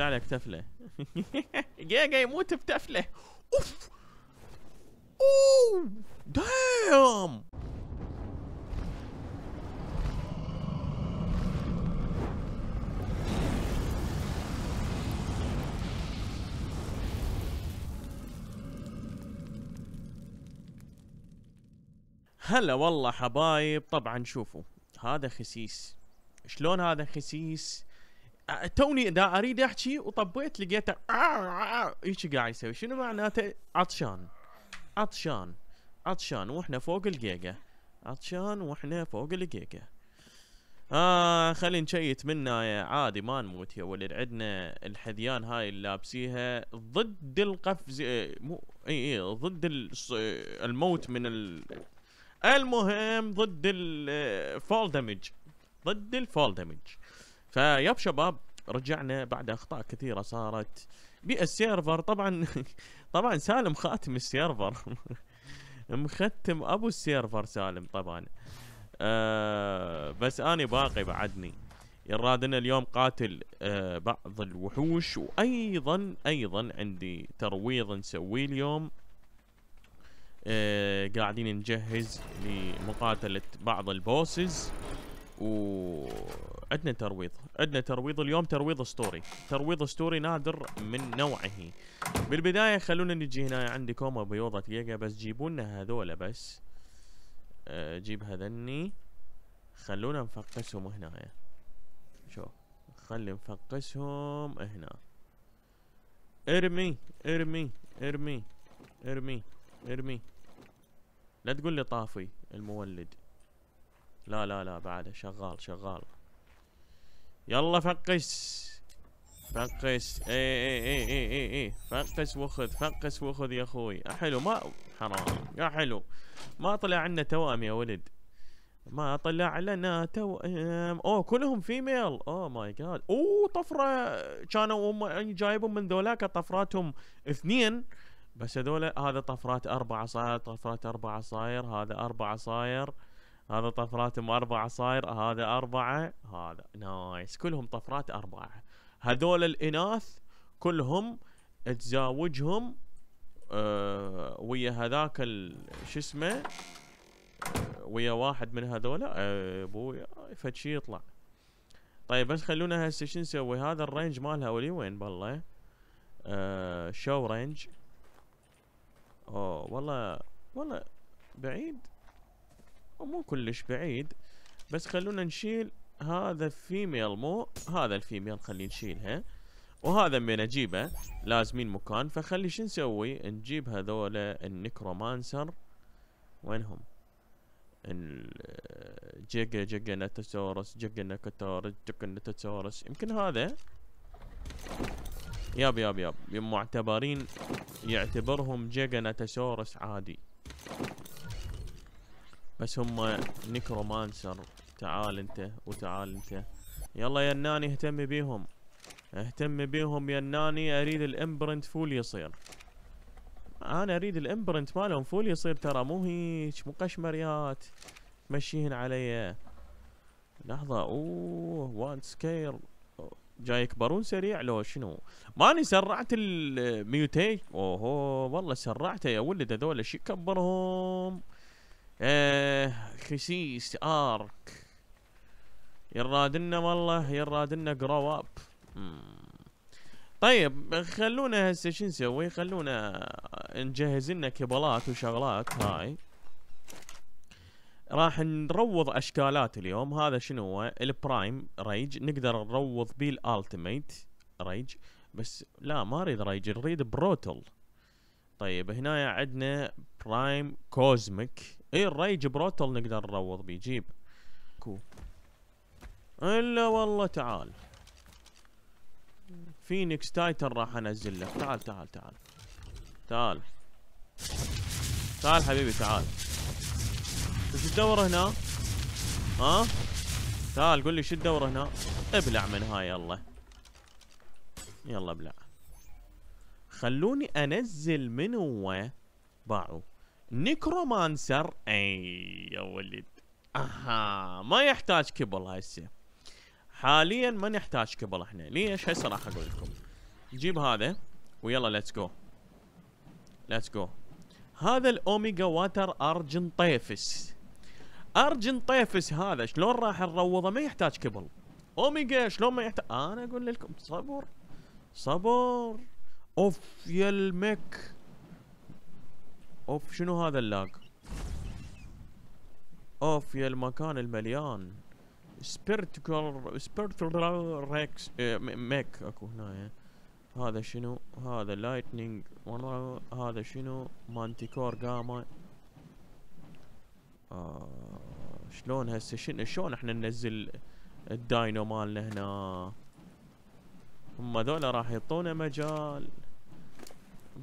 ابلع لك تفله جيجا يموت بتفله أوف! أوه! دايم! هلا والله حبايب. طبعا شوفوا هذا خسيس. شلون هذا خسيس؟ توني دا أريد أحكي وطبيت لقيته إيش قاعد يسوي. شنو معناته؟ عطشان. عطشان. عطشان. وإحنا فوق الجيجا عطشان وإحنا فوق الجيجا آه خلي نشيت منا عادي ما نموت يا ولد. عندنا الحذيان هاي اللي لابسيها ضد القفز آه، مو إي إي ضد آه، الموت من ال المهم ضد ال fall damage ضد ال fall damage فيب شباب رجعنا بعد أخطاء كثيرة صارت. بال server طبعا طبعا سالم خاتم ال server. مختم أبو ال server سالم طبعا. آه بس اني باقي بعدني. يرادنا اليوم قاتل آه بعض الوحوش. وأيضا أيضا عندي ترويض نسويه اليوم. آه قاعدين نجهز لمقاتلة بعض ال bosses. وعندنا ترويض. عندنا ترويض. اليوم ترويض أسطوري. ترويض أسطوري نادر من نوعه. بالبداية خلونا نجي هنا عندي كوما بيوضة جيجا بس جيبوا لنا هذولا بس. آه جيب هذني خلونا نفقسهم هنا. شوف خلي نفقسهم هنا. ارمي ارمي ارمي ارمي ارمي. لا تقول لي طافي المولد. لا لا لا بعده شغال شغال. يلا فقس فقس اي اي اي اي اي اي فقس وخذ فقس وخذ يا أخوي. حلو ما حرام. يا حلو. ما طلع عنا توأم يا ولد. ما طلع لنا توأم. أوه كلهم female oh my god أوه طفرة. كانوا هم جايبهم من ذولاك طفراتهم اثنين. بس هذول هذا طفرات أربعة صاير طفرات أربعة صاير هذا أربعة صاير. هذا طفراتهم أربعة صاير هذا أربعة هذا نايس. كلهم طفرات أربعة. هذول الإناث كلهم تزاوجهم آه ويا هذاك شو اسمه آه، ويا واحد من هذول آه، ابويا فد شي يطلع. طيب بس خلونا هسه شو نسوي؟ هذا ال range مالها ولي وين بالله؟ آه شو range أوه والله والله بعيد. مو كلش بعيد بس خلونا نشيل هذا female مو هذا ال female خلي نشيلها وهذا من أجيبه لازمين مكان فخلي شو نسوي؟ نجيب هذول ال necromancer. وينهم؟ Giga Giganotosaurus Giganotosaurus Giganotosaurus يمكن هذا؟ yep yep yep. معتبرين يعتبرهم Giganotosaurus عادي. بس هم Necromancer. تعال انت وتعال انت. يلا يا Nanny اهتم بيهم. اهتم بيهم يا Nanny. اريد ال imprint full يصير. أنا اريد ال imprint مالهم. full يصير ترى مو هيك مو قشمريات. تمشيهن علي. لحظة. أوه one scale جاي يكبرون سريع لو شنو؟ ماني سرعت الميوتي اوه والله سرعته يا ولد. هذول شي كبرهم إيه خسيس آرك. يرادنا والله يرادنا grow up طيب خلونا هسه شو نسوي؟ خلونا نجهز لنا كبلات وشغلات هاي. راح نروض أشكالات اليوم. هذا شنو هو؟ ال Prime Rage. نقدر نروض بيه ال Ultimate Rage. بس لا ما أريد Rage نريد Brutal. طيب هنا عندنا Prime Cosmic. اي ال Rage Brutal نقدر نروض بيه جيب. كو. إلا والله تعال. Phoenix Titan راح أنزل لك. تعال تعال تعال. تعال. تعال حبيبي تعال. شو الدورة هنا؟ ها؟ تعال قول لي شو الدورة هنا؟ ابلع من هاي يلا. يلا ابلع. خلوني أنزل من هو باعوا Necromancer. أي يا ولد. أها ما يحتاج kibble هسه حاليا ما نحتاج kibble إحنا. ليش هسه راح أقول لكم. جيب هذا ويلا let's go let's go هذا ال Omega Water Argentavis. Argentavis هذا شلون راح نروضه؟ ما يحتاج kibble Omega شلون ما يحتاج؟ أنا أقول لكم صبر. صبر. أوف يا المك. أوف شنو هذا ال lag؟ أوف يا المكان المليان. Spectral Spectral Rex Mek أكو هنا هذا شنو؟ هذا Lightning هذا شنو؟ Manticore Gamma آه شلون هسه؟ شنو شلون إحنا ننزل ال dino مالنا هنا؟ هم ذولا راح يعطونا مجال.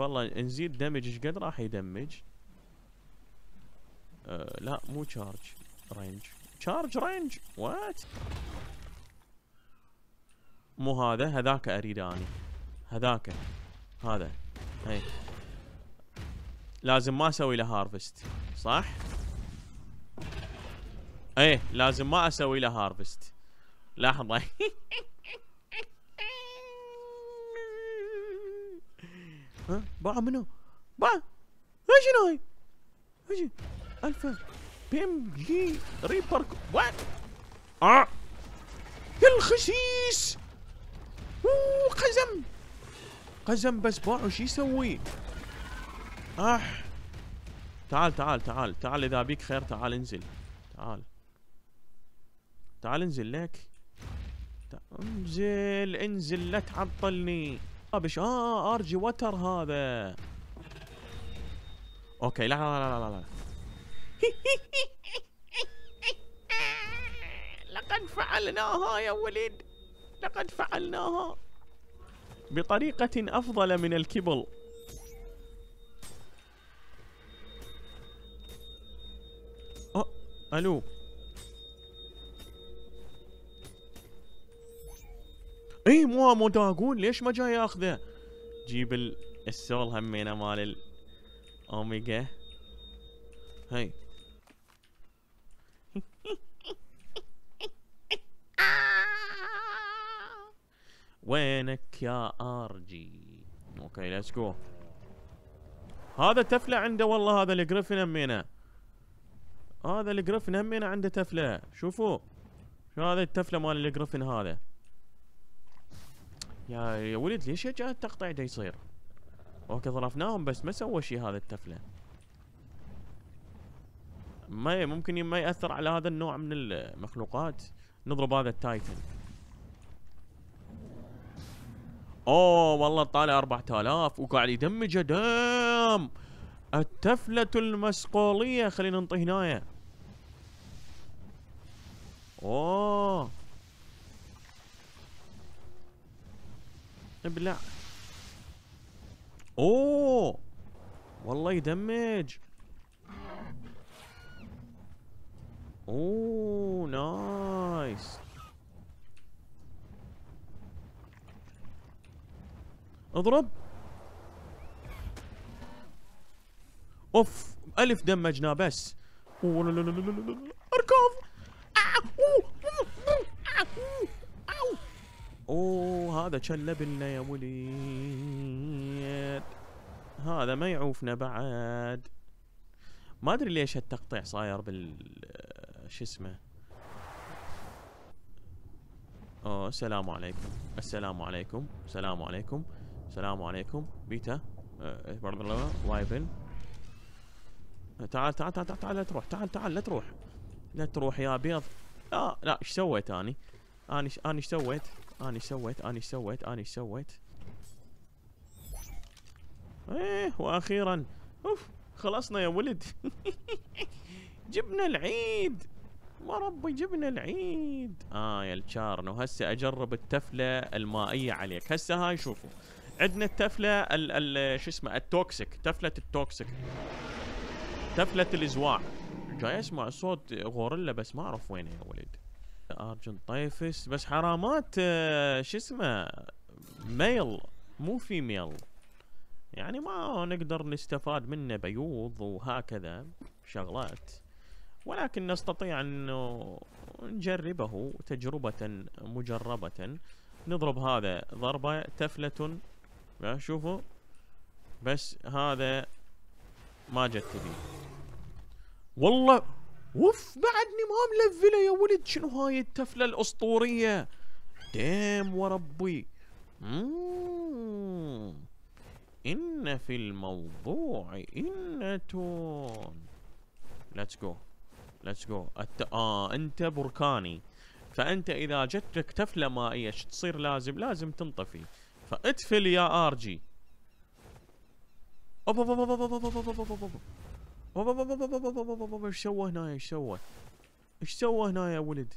والله نزيد damage إيش قد راح يدمج؟ آه لا مو charge range charge range what مو هذا هذاك أريد اني هذاك هذا هي لازم ما أسوي له harvest صح؟ إيه لازم ما أسوي له harvest لحظة. ها؟ باع منو؟ باع. شنو هاي؟ إيش ألفا. بيم جي ريبر وات آه. يا الخسيس أوه قزم. قزم بس باعوا شو يسوي؟ اح تعال تعال تعال تعال إذا بيك خير تعال انزل. تعال. تعال انزل لك انزل انزل لا تعطلني. بش آه ارجي وتر هذا. أوكي لا لا لا لا لا لقد فعلناها يا ولد لقد فعلناها. بطريقة أفضل من الكبل. أه ألو. اي مو مو داقون ليش ما جاي ياخذه؟ جيب ال soul همينه مال الاوميجا هاي. وينك يا Argy okay let's go هذا تفلة عنده والله هذا ال Griffin همينه. هذا ال Griffin همينه عنده تفلة. شوفوا. شو هذا التفلة مال ال Griffin هذا؟ يا يا ولد ليش جاء التقطيع دا يصير؟ okay ضرفناهم بس ما سوى شيء هذا التفلة. ما ممكن ما يأثر على هذا النوع من المخلوقات. نضرب هذا ال Titan. أوه والله طالع 4000 وقاعد يدمج دم التفلة المسقولية خلينا ننطي هنايا. أوه. ابلع أوه! والله يدمج. أوه نايس. اضرب. أوف ألف دمجنا بس. أوه أركض. أوه هذا شلب لنا يا وليد هذا ما يعوفنا بعد. ما أدري ليش التقطيع صاير بال شو اسمه؟ أوه السلام عليكم. السلام عليكم. السلام عليكم. السلام عليكم. بيتا. أه Wyvern تعال تعال تعال تعال لا تروح. تعال تعال لا تروح. لا تروح يا بيض لا لا إيش سويت أني؟ أني أني إيش سويت؟ أني سويت؟ أني سويت؟ أني سويت؟ إيه وأخيرا أوف خلصنا يا ولد جبنا العيد ما ربي جبنا العيد آه يا الشارن وهسه أجرب التفلة المائية عليك هسه هاي شوفوا عندنا التفلة ال ال شو اسمه ال toxic تفلة ال toxic تفلة الإزواع جاي أسمع صوت غوريلا بس ما أعرف وينه يا ولد Argentavis بس حرامات آه، شو اسمه male مو female يعني ما نقدر نستفاد منه بيوض وهكذا شغلات. ولكن نستطيع أنه نجربه تجربة مجربة. نضرب هذا ضربة تفلة. شوفوا. بس هذا ما جت والله وف بعدني ما ملفله يا ولد شنو هاي التفله الاسطوريه دام وربي مم. ان في الموضوع إنة ليتس جو ليتس جو آه انت بركاني فانت اذا جتك تفله مائيه شو تصير لازم لازم تنطفي فاتفل يا ار إيش سوى هنايا إيش سوى؟ إيش سوى يا ولد؟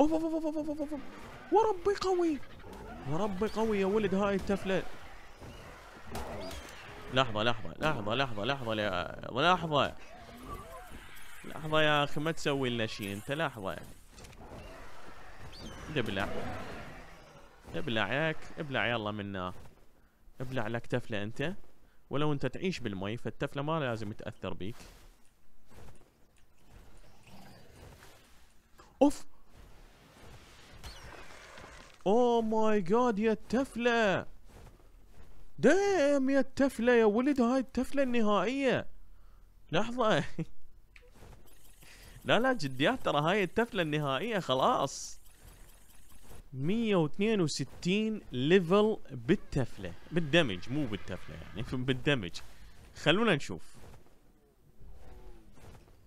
اوف اوف اوف اوف اوف اوف وربي قوي وربي قوي يا ولد هاي التفلة لحظة لحظة لحظة لحظة لحظة لحظة لحظة يا أخي ما تسوي لنا شيء أنت لحظة دبلع ابلع ياك ابلع يلا منا. ابلع لك تفلة أنت. ولو أنت تعيش بالمي فالتفلة ما لازم تأثر بيك. أوف! oh my God يا التفلة! damn يا التفلة يا ولد هاي التفلة النهائية. لحظة. لا لا جديات ترى هاي التفلة النهائية خلاص. 162 level بالتفلة. بال damage مو بالتفلة يعني بال damage. خلونا نشوف.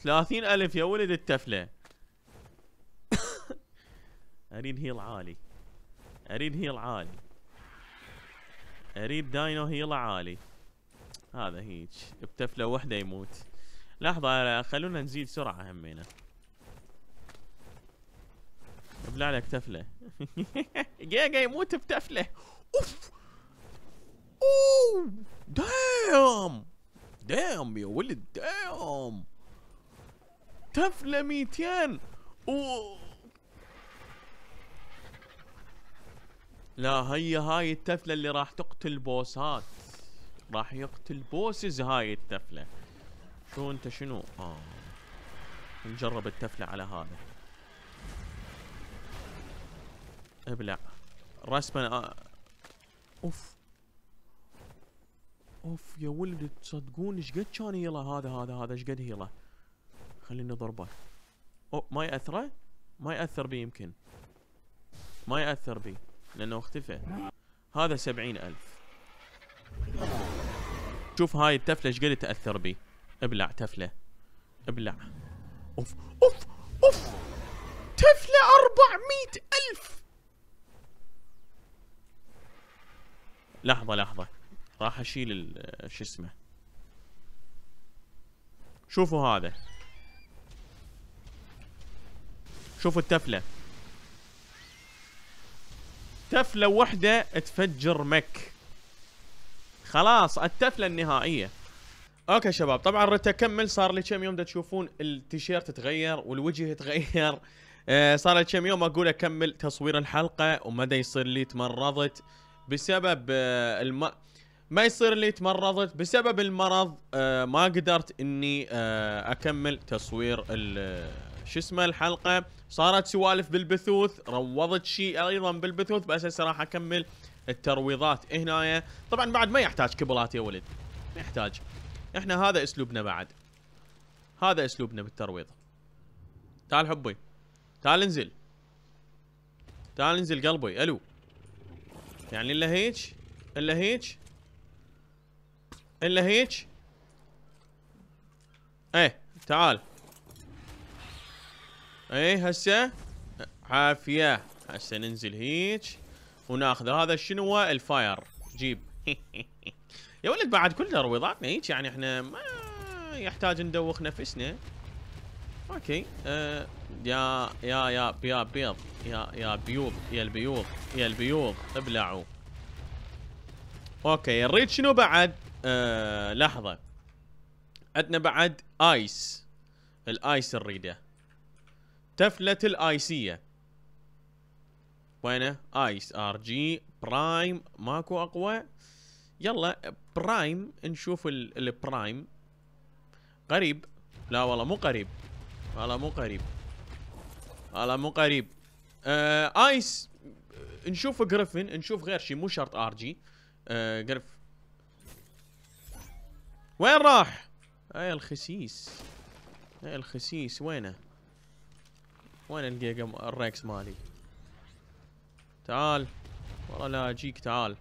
30 ألف يا ولد التفلة. أريد هيل عالي. أريد هيل عالي. أريد داينو هيلا عالي. هذا هيج. بتفلة وحدة يموت. لحظة خلونا نزيد سرعة همينة. ابلع لك تفلة. جيجا يموت بتفلة. أوف! أوه! دام! دام يا ولد دام! تفلة 200 أوه! لا هي هاي التفلة اللي راح تقتل بوسات. راح يقتل بوسز هاي التفلة. شو أنت شنو؟ آه. نجرب التفلة على هذا. ابلع رسمة آه. أوف. أوف يا ولد تصدقون إيش قد كان health ه هذا هذا هذا إيش قد health ه؟ خليني نضربه أو ما يأثره؟ ما يأثر بي يمكن. ما يأثر بي لأنه أختفى. هذا سبعين ألف. شوف هاي التفلة إيش قد تأثر بي. أبلع تفلة. أبلع. أوف أوف أوف. تفلة أربعمية ألف. لحظة لحظة. راح أشيل شو اسمه؟ شوفوا هذا. شوفوا التفلة. تفلة وحدة تفجر مك. خلاص التفلة النهائية. okay شباب طبعا ردت أكمل. صار لي كم يوم دا تشوفون التيشيرت تغير والوجه تغير آه صار لي كم يوم أقول أكمل تصوير الحلقة ومدى يصير لي تمرضت. بسبب آه الم... ما يصير لي تمرضت بسبب المرض آه ما قدرت إني آه أكمل تصوير شو اسمه الحلقة. صارت سوالف بالبثوث روضت شيء أيضا بالبثوث بس راح أكمل الترويضات هنا طبعا بعد ما يحتاج كبلات يا ولد ما يحتاج. إحنا هذا أسلوبنا بعد. هذا أسلوبنا بالترويض. تعال حبي تعال انزل. تعال انزل قلبي ألو. يعني إلا هيك؟ إلا هيك؟ إلا هيك؟ إيه تعال. إيه هسه؟ عافية. هسه ننزل هيك. وناخذ هذا شنو هو؟ ال fire. جيب. يا ولد بعد كل ترويضاتنا هيك يعني إحنا ما يحتاج ندوخ نفسنا. okay آه يا يا يا يا بيض يا يا بيوض يا البيوض يا البيوض ابلعوا. أوكي نريد شنو بعد؟ آه لحظة. عندنا بعد ice. ال ice نريده. تفلة الآيسية. وينه؟ ice. RG. prime. ماكو أقوى. يلا prime. نشوف ال prime. قريب. لا والله مو قريب. والله مو قريب. والله مو قريب. آه ice نشوف griffin نشوف غير شيء مو شرط RG. آه griff. وين راح؟ اي الخسيس. اي الخسيس وينه؟ وين ال giga ال rex مالي؟ تعال. والله لا أجيك تعال.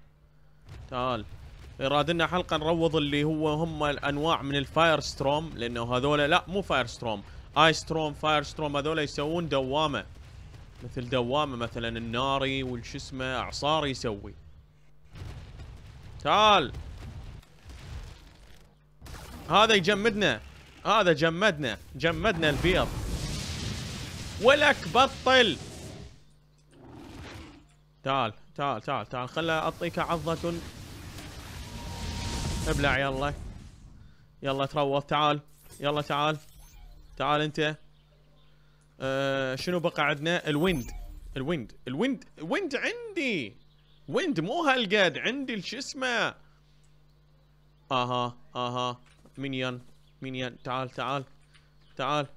تعال. رادنا حلقة نروض اللي هو هم الأنواع من ال fire storm لأنه هذول لا مو fire storm. اي storm fire storm هذول يسوون دوامة. مثل دوامة مثلا الناري والش اسمه أعصار يسوي. تعال. هذا يجمدنا. هذا جمدنا. جمدنا البيض. ولك بطل. تعال تعال تعال تعال. خل أعطيك عضة. ابلع يلا. يلا تروض تعال. يلا تعال. تعال انت. آه شنو بقى عندنا؟ الويند. ال wind. ال wind. wind عندي. wind مو هالقد. عندي شو اسمه؟ أها أها. minion. minion. تعال تعال. تعال.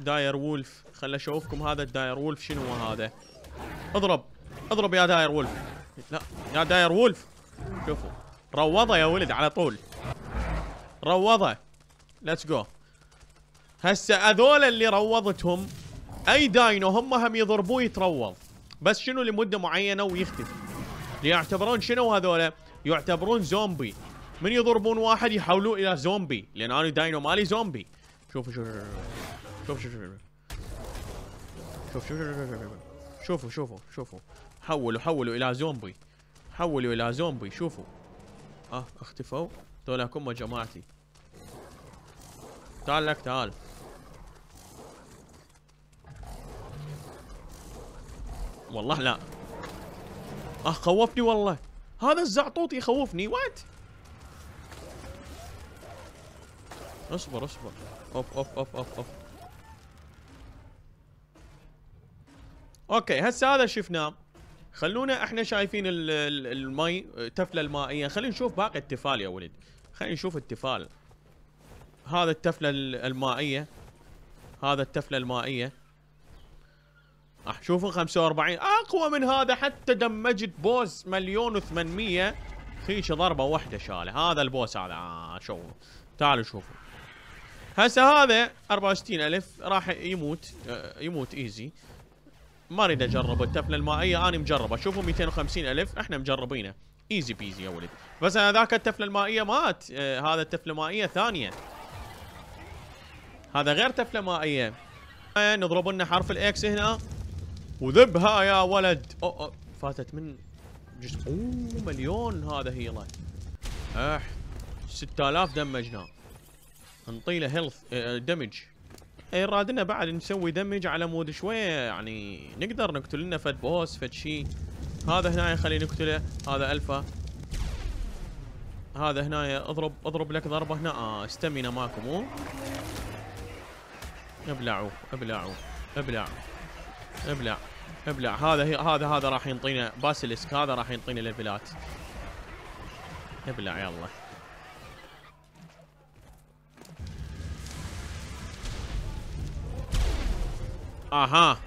dire wolf. خل اشوفكم هذا ال dire wolf. شنو هذا؟ اضرب. اضرب يا dire wolf. لا يا dire wolf. شوفوا. روضه يا ولد على طول. روضه. let's go هسه هذول اللي روضتهم اي dino هم هم يضربوه يتروض بس شنو لمده معينه ويختفي يعتبرون شنو هذول يعتبرون زومبي من يضربون واحد يحولوه إلى زومبي لأن أنا dino مالي زومبي شوفوا شوفوا شوفوا شوفوا شوفوا شوفوا شوفوا شوفوا حولوا حولوا إلى زومبي حولوا إلى زومبي شوفوا آه اختفوا ذولاكم جماعتي تعال لك تعال والله لا. أه خوفني والله. هذا الزعطوط يخوفني. what اصبر اصبر. أوف أوف أوف أوف أوف. okay هسه هذا شفناه. خلونا إحنا شايفين المي التفله المائية. خلينا نشوف باقي التفال يا ولد. خلينا نشوف التفال. هذا التفلة المائية. هذا التفلة المائية. راح شوفوا 45 أقوى من هذا حتى دمجت بوس مليون و800 خيش ضربة واحدة شالة. هذا البوس هذا. آه شو. تعالوا شوفوا. هسه هذا 64000 راح يموت. آه يموت إيزي. ما أريد اجرب التفلة المائية أنا مجربة. شوفوا 250 ألف. إحنا مجربينه. easy peasy يا ولد. بس أنا ذاك التفلة المائية مات. آه هذا التفلة مائيه ثانية. هذا غير تفلة مائية. نضرب لنا حرف ال X هنا. وذبها يا ولد. أو أو فاتت من جزء أوه مليون هذا health ه أح 6000 damage نا نطي له health damage اي رادنا بعد نسوي damage على مود شوية يعني نقدر نقتل لنا فد boss فد شيء هذا هنا خلينا نقتله. هذا ألفا. هذا هنا اضرب اضرب لك ضربة هنا. آه stamina ماكو مو؟ ابلعوا ابلعوا ابلع ابلع ابلع. هذا هذا هذا راح ينطينا basilisk هذا راح ينطينا ليفلات. ابلع يلا. آها.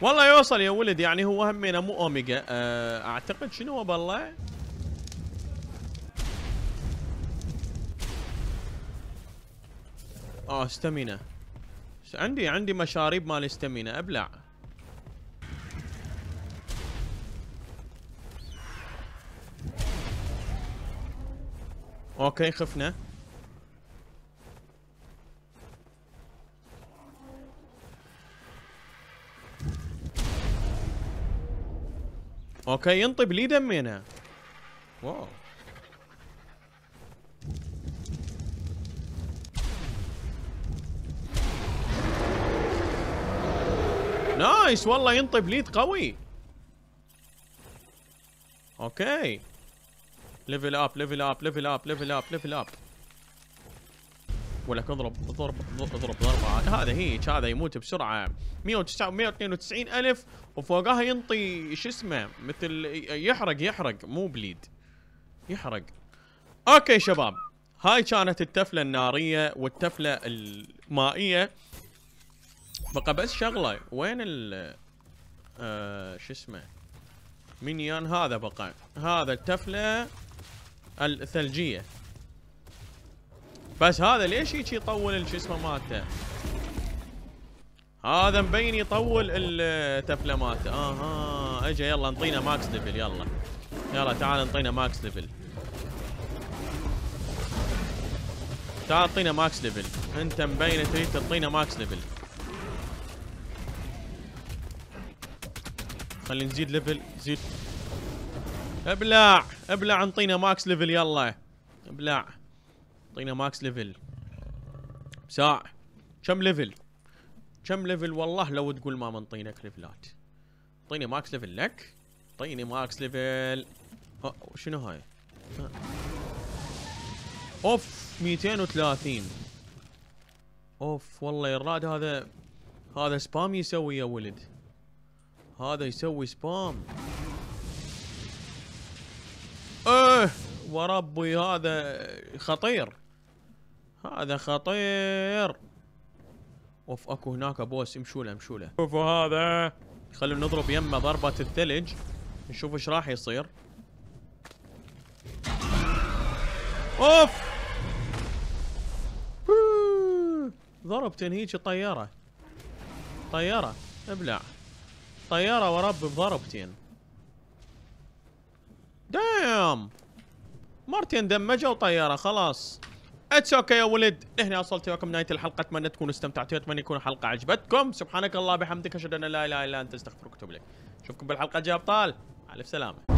والله يوصل يا ولد. يعني هو همينه مو أوميجا. أه أعتقد شنو بالله آه استمينة عندي عندي مشاريب مال استمينة ابلع. أوكي خفنا. okay ينطي bleed مينا wow. nice والله ينطي bleed قوي. okay. level up level up level up level up level up ولك اضرب اضرب اضرب ضربه هذا هيك هذا يموت بسرعة. 109 192 ألف. وفوقها ينطي شو اسمه؟ مثل يحرق يحرق. مو bleed يحرق. okay شباب. هاي كانت التفلة النارية والتفلة المائية. بقى بس شغلة. وين ال آه شو اسمه؟ minion هذا بقى؟ هذا التفلة الثلجية. بس هذا ليش هيك يطول شو اسمه مالته؟ هذا مبين يطول التفلة مالته. آها. اجى يلا انطينا max level يلا. يلا تعال انطينا max level تعال اعطينا max level انت مبين تريد تعطينا max level خلينا نزيد level زيد. ابلع ابلع انطينا max level يلا. ابلع. اعطينا max level. ساع كم level؟ كم level؟ والله لو تقول ما منطينك ليفلات. اعطيني max level لك. اعطيني max level. شنو هاي؟ أوف 230 أوف والله يراد هذا هذا spam يسوي يا ولد. هذا يسوي سبام إيه وربي هذا خطير. هذا خطير. أوف أكو هناك بوس. امشوا له امشوا له. شوفوا هذا. خلونا نضرب يمه ضربة الثلج. نشوف إيش راح يصير. أوف! ضربتين هيك طيارة. طيارة ابلع. طيارة ورب بضربتين. دام مرتين damage ه طيارة خلاص. it's okay يا ولد. هنا وصلت لكم نهاية الحلقة. أتمنى تكونوا استمتعتوا. أتمنى يكون الحلقة عجبتكم. سبحانك الله بحمدك أشهد أن لا إله إلا أنت. أستغفرك وأتوب إليك. أشوفكم بالحلقة الجاية أبطال. ألف سلامة.